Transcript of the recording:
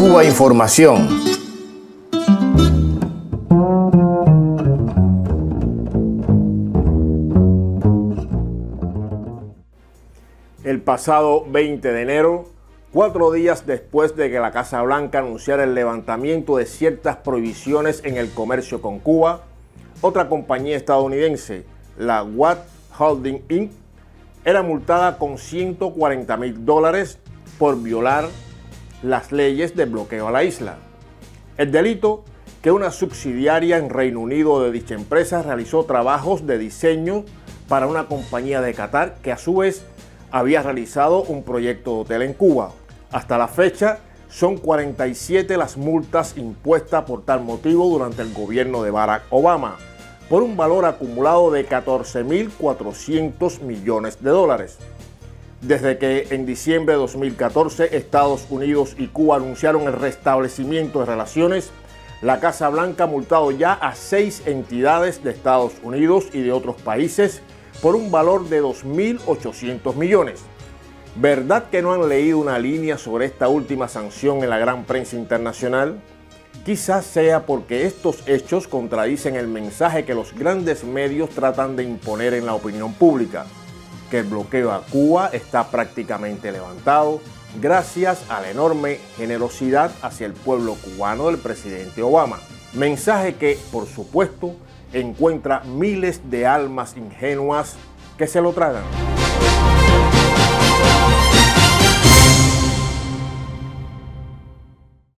Cuba Información. El pasado 20 de enero, cuatro días después de que la Casa Blanca anunciara el levantamiento de ciertas prohibiciones en el comercio con Cuba, otra compañía estadounidense, la Watt Holding Inc., era multada con 140 mil dólares por violar las leyes de bloqueo a la isla. El delito que una subsidiaria en Reino Unido de dicha empresa realizó trabajos de diseño para una compañía de Qatar que a su vez había realizado un proyecto de hotel en Cuba. Hasta la fecha son 47 las multas impuestas por tal motivo durante el gobierno de Barack Obama, por un valor acumulado de 14.400 millones de dólares. Desde que en diciembre de 2014 Estados Unidos y Cuba anunciaron el restablecimiento de relaciones, la Casa Blanca ha multado ya a seis entidades de Estados Unidos y de otros países por un valor de 2.800 millones. ¿Verdad que no han leído una línea sobre esta última sanción en la gran prensa internacional? Quizás sea porque estos hechos contradicen el mensaje que los grandes medios tratan de imponer en la opinión pública, que el bloqueo a Cuba está prácticamente levantado gracias a la enorme generosidad hacia el pueblo cubano del presidente Obama. Mensaje que, por supuesto, encuentra miles de almas ingenuas que se lo tragan.